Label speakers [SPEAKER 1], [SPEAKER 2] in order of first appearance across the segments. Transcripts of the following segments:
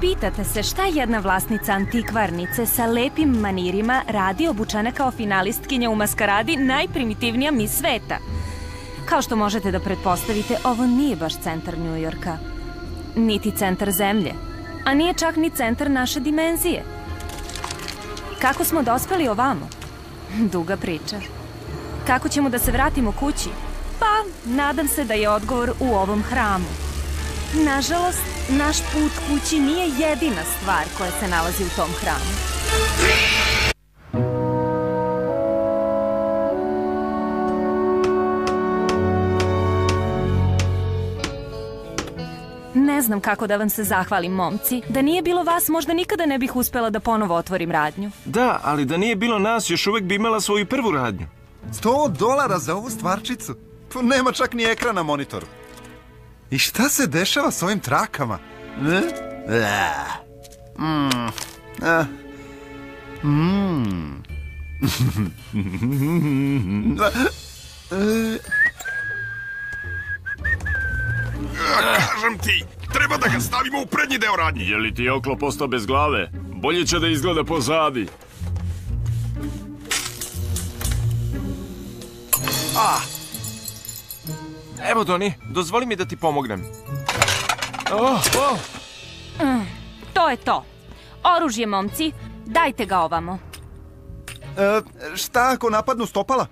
[SPEAKER 1] Pitate se šta jedna vlasnica antikvarnice sa lepim manirima radi obučena kao finalistkinja u maskaradi najprimitivnija mi sveta. Kao što možete da pretpostavite, ovo nije baš centar Njujorka. Niti centar zemlje. A nije čak ni centar naše dimenzije. Kako smo dospeli ovamo? Duga priča. Kako ćemo da se vratimo kući? Pa, nadam se da je odgovor u ovom hramu. Nažalost, naš put kući nije jedina stvar koja se nalazi u tom hramu. Ne znam kako da vam se zahvalim, momci. Da nije bilo vas, možda nikada ne bih uspela da ponovo otvorim radnju.
[SPEAKER 2] Da, ali da nije bilo nas, još uvek bi imala svoju prvu radnju.
[SPEAKER 3] 100 dolara za ovu stvarčicu? Pa nema čak ni ekran na monitoru. I šta se dešava s ovim trakama? Mm. Ah. Mm.
[SPEAKER 4] Kažem ti, treba da ga stavimo u prednji deo radnje.
[SPEAKER 5] Je li ti oklop ostao bez glave? Bolje će da izgleda pozadi.
[SPEAKER 2] Evo, Doni, dozvoli mi da ti pomognem. Oh, oh.
[SPEAKER 1] To je to. Oružje, momci. Dajte ga ovamo.
[SPEAKER 3] E, šta ako napadnu stopala?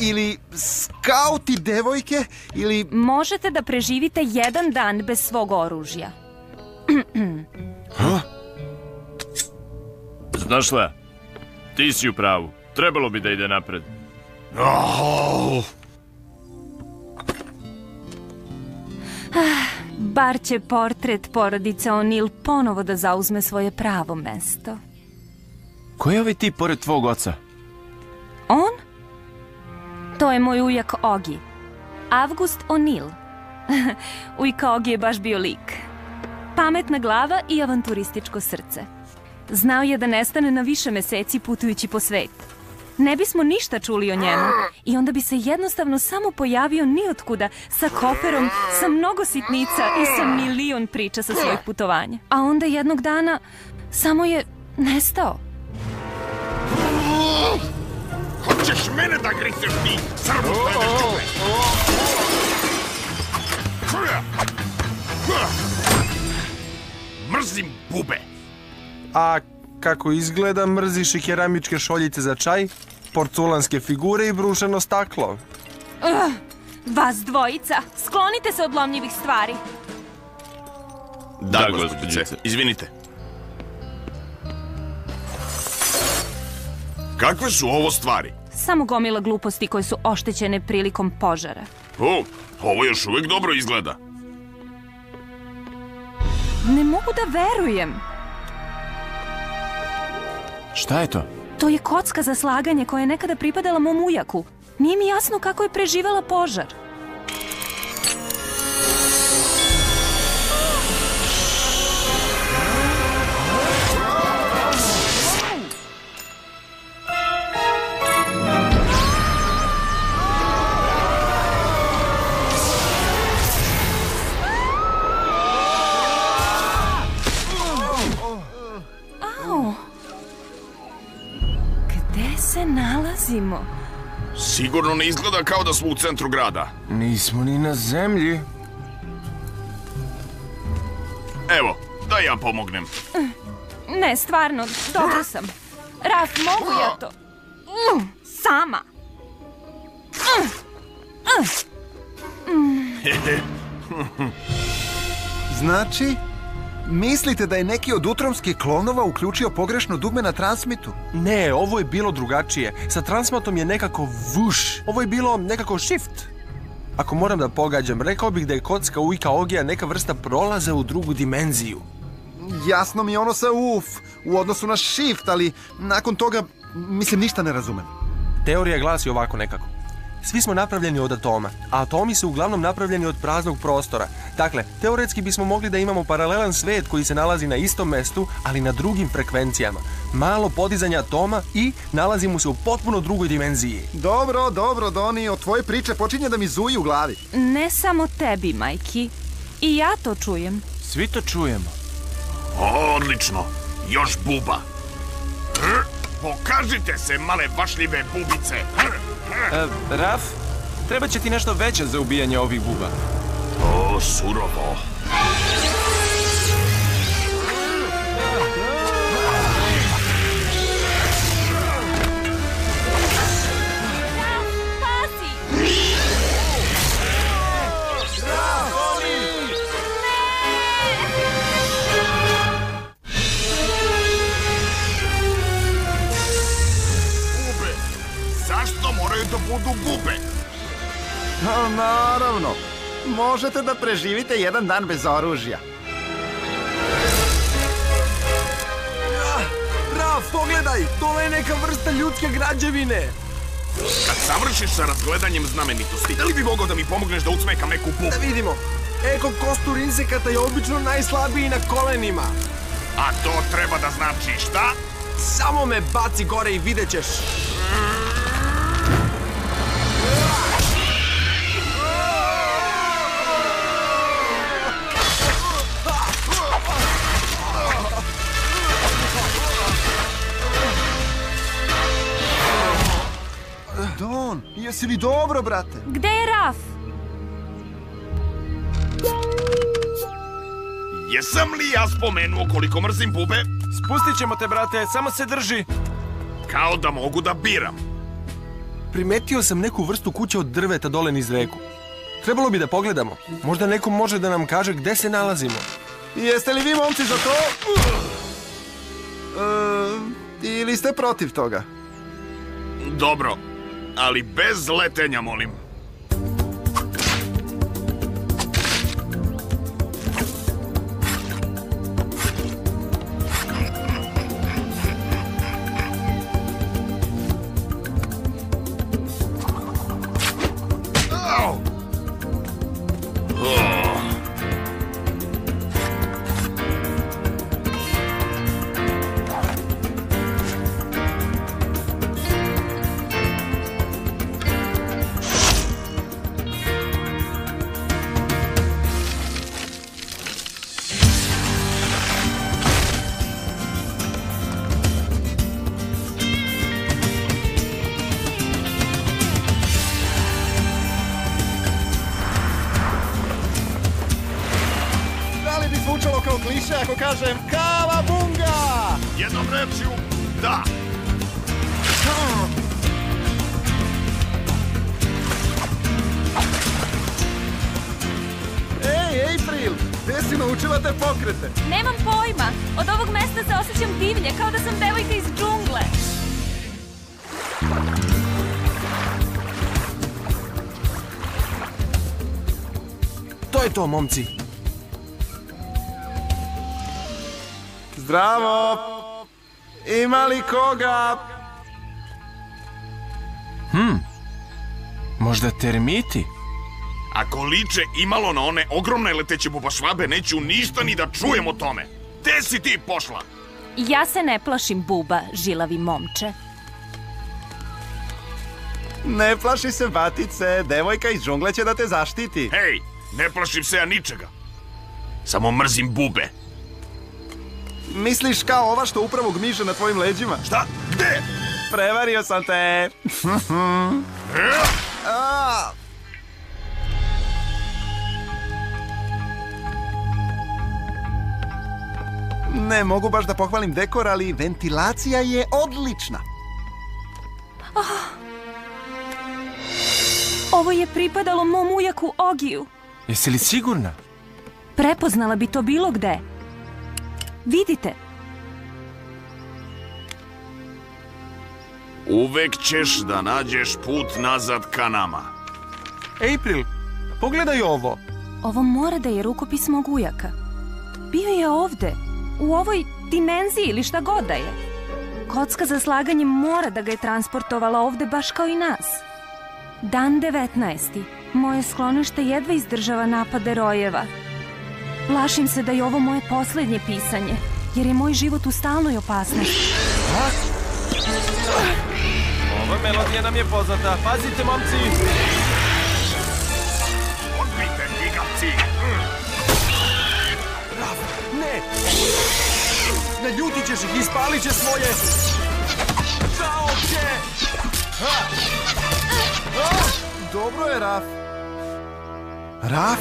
[SPEAKER 3] Ili skauti devojke? Ili...
[SPEAKER 1] Možete da preživite jedan dan bez svog oružja.
[SPEAKER 5] Znaš šta? Ti si u pravu. Trebalo bi da ide napred.
[SPEAKER 4] Oh,
[SPEAKER 1] Bar će portret porodice O'Neill ponovo da zauzme svoje pravo mesto.
[SPEAKER 2] Ko je ovaj tip pored tvog oca?
[SPEAKER 1] On? To je moj ujak Ogi. Avgust O'Neill. Ujka Ogi je baš bio lik. Pametna glava i avanturističko srce. Znao je da nestane na više meseci putujući po svetu. Ne bismo ništa čuli o njemu i onda bi se jednostavno samo pojavio nijotkuda sa koferom, sa mnogo sitnica i sa milion priča sa svojih putovanja. A onda jednog dana samo je nestao.
[SPEAKER 4] hoćeš mene da griseš ti, crvostene čuve? Mrzim bube.
[SPEAKER 6] A kako izgleda, mrziš i keramičke šoljice za čaj, porculanske figure i brušeno staklo.
[SPEAKER 1] Vas dvojica, sklonite se od lomljivih stvari.
[SPEAKER 4] Da,
[SPEAKER 5] Da,
[SPEAKER 4] gospođice. izvinite. Kakve su ovo stvari?
[SPEAKER 1] Samo gomila gluposti koje su oštećene prilikom požara.
[SPEAKER 4] O, ovo još uvijek dobro izgleda.
[SPEAKER 1] Ne mogu da verujem.
[SPEAKER 2] Šta je to?
[SPEAKER 1] To je kocka za slaganje koja je nekada pripadala mom ujaku. Nije mi jasno kako je preživala požar. Nalazimo?
[SPEAKER 4] Sigurno ne izgleda kao da smo u centru grada.
[SPEAKER 2] Nismo ni na zemlji.
[SPEAKER 4] Evo, da ja pomognem.
[SPEAKER 1] Ne, stvarno, dobro sam. Raf, mogu ja to? Sama.
[SPEAKER 3] Znači, mislite da je neki od utromskih klonova uključio pogrešno dugme na transmitu?
[SPEAKER 6] Ne, ovo je bilo drugačije. Sa transmatom je nekako vuš. Ovo je bilo nekako shift. Ako moram da pogađam, rekao bih da je kocka ujka Ogija neka vrsta prolaza u drugu dimenziju.
[SPEAKER 3] Jasno mi je ono sa uf u odnosu na shift, ali nakon toga, mislim, ništa ne razumem.
[SPEAKER 6] Teorija glasi ovako nekako. Svi smo napravljeni od atoma, a atomi su uglavnom napravljeni od praznog prostora. Dakle, teoretski bismo mogli da imamo paralelan svet koji se nalazi na istom mestu, ali na drugim frekvencijama. Malo podizanja atoma i nalazimo se u potpuno drugoj dimenziji.
[SPEAKER 3] Dobro, dobro, Doni, od tvoje priče počinje da mi zuji u glavi.
[SPEAKER 1] Ne samo tebi, majki. I ja to čujem.
[SPEAKER 2] Svi to čujemo.
[SPEAKER 4] Odlično. Još buba. Hr, Pokažite se, male vašljive bubice. Hr.
[SPEAKER 2] E, Raf, treba će ti nešto veće za ubijanje ovih buba.
[SPEAKER 4] O, surovo. Da budu bube?
[SPEAKER 3] A, naravno. Možete da preživite jedan dan bez oružja.
[SPEAKER 6] Raf, pogledaj, to je neka vrsta ljudske građevine.
[SPEAKER 4] Kad završiš sa razgledanjem znamenitosti, da li bi mogao da mi pomogneš da ucmekam neku bubu?
[SPEAKER 6] Da vidimo. Eko kostur insekata je obično najslabiji na kolenima.
[SPEAKER 4] A to treba da znači šta?
[SPEAKER 6] Samo me baci gore i vidjet ćeš.
[SPEAKER 3] Jesi li dobro, brate?
[SPEAKER 1] Gde je Raf?
[SPEAKER 4] Jesam li ja spomenuo koliko mrzim bube?
[SPEAKER 2] Spustit ćemo te, brate, samo se drži.
[SPEAKER 4] Kao da mogu da biram.
[SPEAKER 6] Primetio sam neku vrstu kuće od drveta dole niz reku. Trebalo bi da pogledamo. Možda neko može da nam kaže gde se nalazimo.
[SPEAKER 3] Jeste li vi momci za to? E, ili ste protiv toga?
[SPEAKER 4] Dobro, ali bez letenja, molim.
[SPEAKER 6] To je to, momci.
[SPEAKER 3] Zdravo! Ima li koga?
[SPEAKER 2] Možda termiti?
[SPEAKER 4] Ako liče imalo na one ogromne leteće bubašvabe, neću ništa ni da čujem o tome. Gde si ti pošla?
[SPEAKER 1] Ja se ne plašim buba, žilavi momče.
[SPEAKER 3] Ne plaši se, batice. Devojka iz džungle će da te zaštiti.
[SPEAKER 4] Hej, ne plašim se ja ničega. Samo mrzim bube.
[SPEAKER 3] Misliš kao ova što upravo gmiže na tvojim leđima?
[SPEAKER 4] Šta? Gde?
[SPEAKER 3] Prevario sam te. A, Ne mogu baš da pohvalim dekor, ali ventilacija je odlična.
[SPEAKER 1] Ovo je pripadalo mom ujaku Ogiju.
[SPEAKER 2] Jesi li sigurna?
[SPEAKER 1] Prepoznala bi to bilo gde. Vidite,
[SPEAKER 4] Uvek ćeš da nađeš put nazad ka nama.
[SPEAKER 6] April, pogledaj ovo.
[SPEAKER 1] ovo mora da je rukopis mog ujaka. Bio je ovde, u ovoj dimenziji ili šta god da je. Kocka za slaganje mora da ga je transportovala ovde baš kao i nas. Dan 19. Moje sklonište jedva izdržava napade rojeva. Plašim se da je ovo moje poslednje pisanje, jer je moj život u stalnoj opasnosti.
[SPEAKER 2] Ova melodija nam je poznata. Pazite, momci!
[SPEAKER 4] Odbijte, gigavci!
[SPEAKER 6] Ne! naljutit ćeš ih ispalit će svoje... Čaoke!
[SPEAKER 3] Dobro je, Raf. Raf?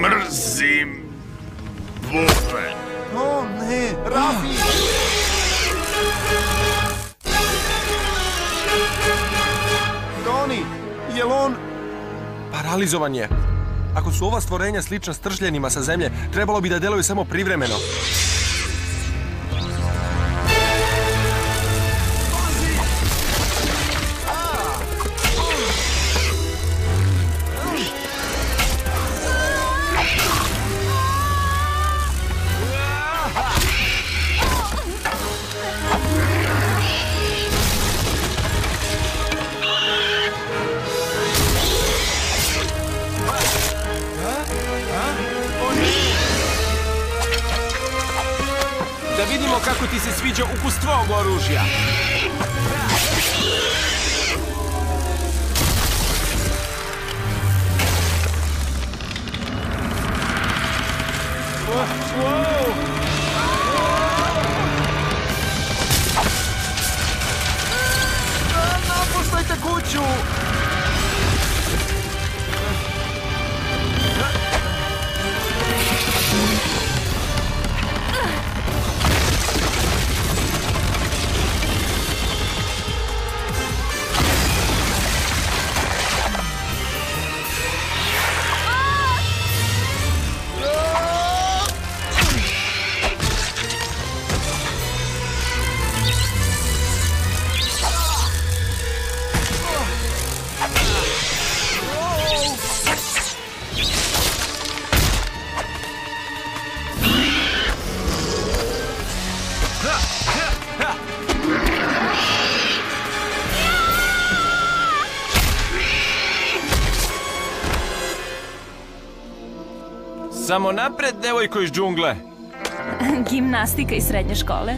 [SPEAKER 4] Mrzim bube.
[SPEAKER 3] O, ne, Rafi! Doni, jel on...
[SPEAKER 6] Paralizovan je. Ako su ova stvorenja slična stršljenima sa zemlje, trebalo bi da deluju samo privremeno.
[SPEAKER 2] Ti se sviđa ukus tvog oružja.
[SPEAKER 3] Napuštajte kuću!
[SPEAKER 2] Samo napred, devojko iz džungle.
[SPEAKER 1] Gimnastika iz srednje škole.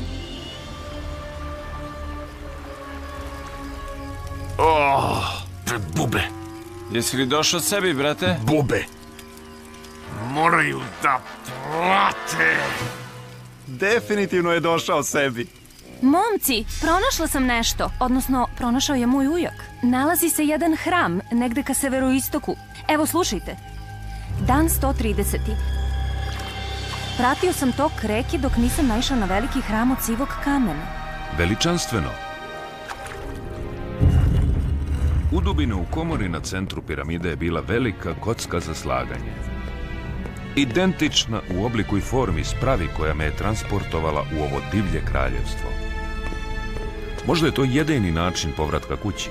[SPEAKER 4] Oh, bube,
[SPEAKER 2] Jesi li došao sebi, brate?
[SPEAKER 4] bube. Moraju da plate.
[SPEAKER 3] Definitivno je došao sebi.
[SPEAKER 1] Momci, pronašla sam nešto, odnosno pronašao je moj ujak. Nalazi se jedan hram negde ka severoistoku. Evo, slušajte. Dan 130. Pratio sam tok reke dok nisam naišao na veliki hram od sivog kamena.
[SPEAKER 7] Veličanstveno. U dubinu u komori na centru piramide je bila velika kocka za slaganje. Identična u obliku i formi spravi koja me je transportovala u ovo divlje kraljevstvo. Možda je to jedini način povratka kući.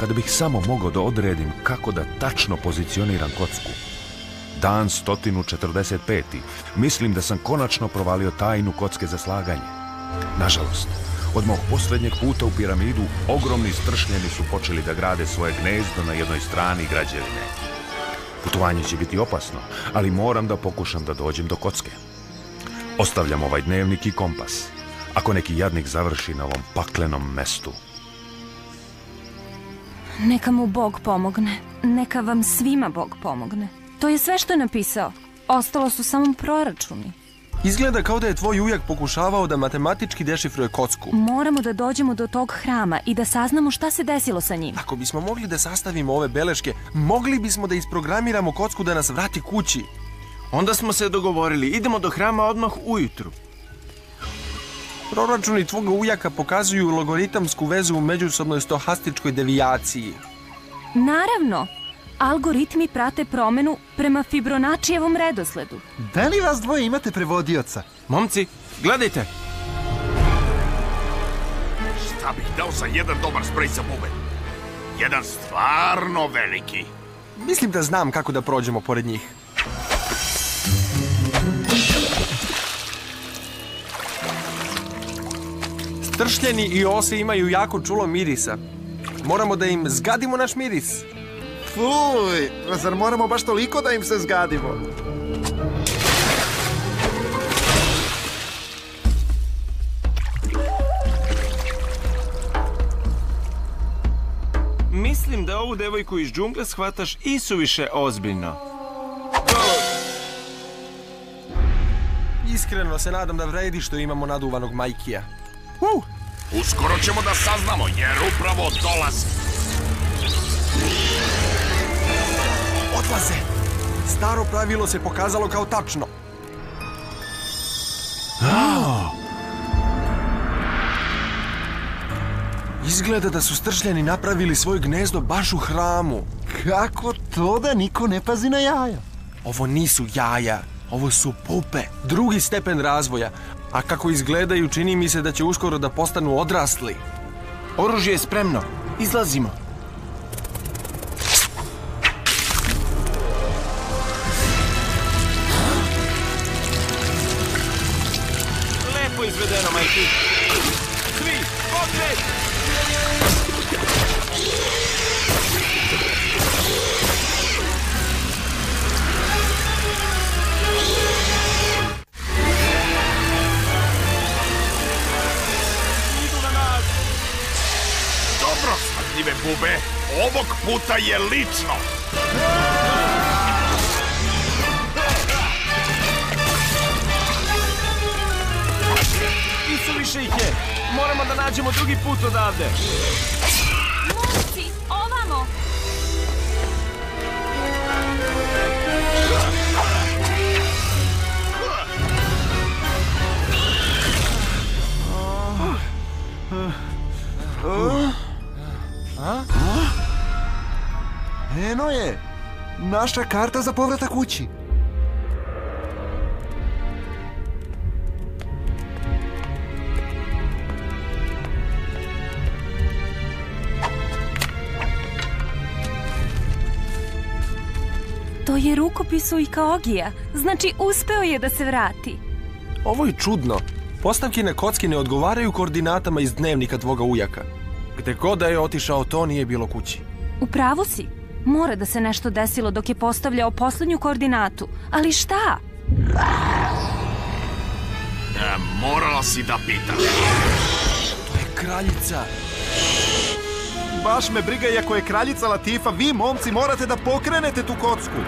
[SPEAKER 7] Kada bih samo mogao da odredim kako da tačno pozicioniram kocku. Dan 145. Mislim da sam konačno provalio tajnu kocke za slaganje. Nažalost, od mog posljednjeg puta u piramidu ogromni stršljeni su počeli da grade svoje gnezdo na jednoj strani građevine. Putovanje će biti opasno, ali moram da pokušam da dođem do kocke. Ostavljam ovaj dnevnik i kompas. Ako neki jadnik završi na ovom paklenom mestu.
[SPEAKER 1] Neka mu Bog pomogne. Neka vam svima Bog pomogne. To je sve što je napisao. Ostalo su samo proračuni.
[SPEAKER 6] Izgleda kao da je tvoj ujak pokušavao da matematički dešifruje kocku.
[SPEAKER 1] Moramo da dođemo do tog hrama i da saznamo šta se desilo sa njim.
[SPEAKER 6] Ako bismo mogli da sastavimo ove beleške, mogli bismo da isprogramiramo kocku da nas vrati kući.
[SPEAKER 2] Onda smo se dogovorili, idemo do hrama odmah ujutru.
[SPEAKER 6] Proračuni tvoga ujaka pokazuju logoritamsku vezu u međusobnoj stohastičkoj devijaciji.
[SPEAKER 1] Naravno, algoritmi prate promenu prema Fibonaccijevom redosledu.
[SPEAKER 3] Da li vas dvoje imate prevodioca?
[SPEAKER 2] Momci, gledajte.
[SPEAKER 4] Šta bih dao za jedan dobar sprej za bube? Jedan stvarno veliki.
[SPEAKER 6] Mislim da znam kako da prođemo pored njih. Stršljeni i ose imaju jako čulo mirisa. Moramo da im zgadimo naš miris.
[SPEAKER 3] Fuj, zar moramo baš toliko da im se zgadimo?
[SPEAKER 2] Mislim da ovu devojku iz džungle shvataš i suviše ozbiljno.
[SPEAKER 6] Iskreno se nadam da vredi što imamo naduvanog Majkija. Uh,
[SPEAKER 4] Uskoro ćemo da saznamo, jer upravo dolazi.
[SPEAKER 6] Odlaze! Staro pravilo se pokazalo kao tačno. Izgleda da su stršljani napravili svoj gnezdo baš u hramu.
[SPEAKER 3] Kako to da niko ne pazi na jaja?
[SPEAKER 6] Ovo nisu jaja, ovo su pupe. Drugi stepen razvoja. A kako izgledaju, čini mi se da će uskoro da postanu odrasli.
[SPEAKER 2] Oružje je spremno. Izlazimo.
[SPEAKER 4] Bube, ovog puta je lično.
[SPEAKER 2] Isuviše ih je. Moramo da nađemo drugi put odavde.
[SPEAKER 3] Eno je, naša karta za povratak kući.
[SPEAKER 1] To je rukopis u Ikaogija. Znači, uspeo je da se vrati.
[SPEAKER 6] Ovo je čudno. Postavke na kocki ne odgovaraju koordinatama iz dnevnika tvoga ujaka. Gde god da je otišao, to nije bilo kući.
[SPEAKER 1] U pravu si. Mora da se nešto desilo dok je postavljao poslednju koordinatu. Ali šta?
[SPEAKER 4] E, morala si da pitaš.
[SPEAKER 6] Kraljica!
[SPEAKER 3] Baš me briga, iako je kraljica Latifa, vi, momci, morate da pokrenete tu kocku.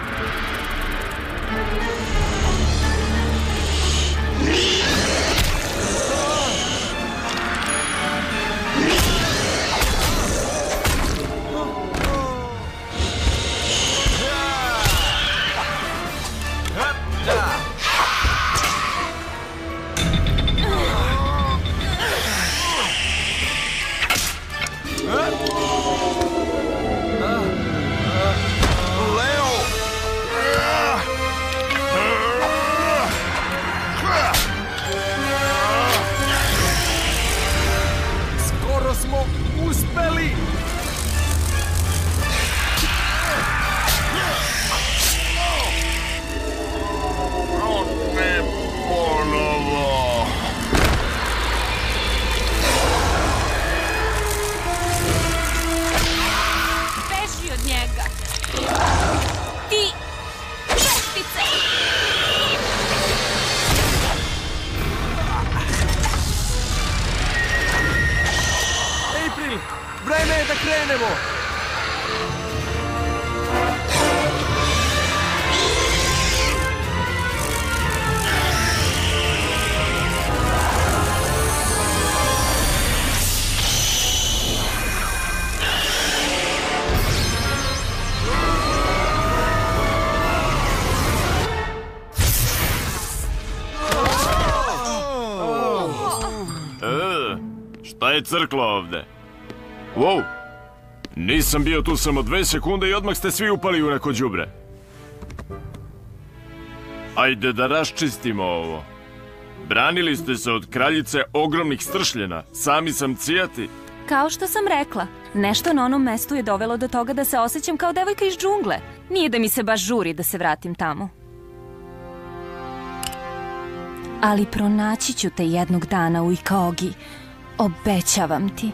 [SPEAKER 6] 诶 krenemo!
[SPEAKER 5] E, šta je crklo ovde? Wow, nisam bio tu samo dve sekunde i odmah ste svi upali u neko đubre. Ajde da raščistimo ovo. Branili ste se od kraljice ogromnih stršljena. Sami sam cijati.
[SPEAKER 1] Kao što sam rekla, nešto na onom mestu je dovelo do toga da se osjećam kao devojka iz džungle. Nije da mi se baš žuri da se vratim tamo. Ali pronaći ću te jednog dana u Ikaogi. Obećavam ti.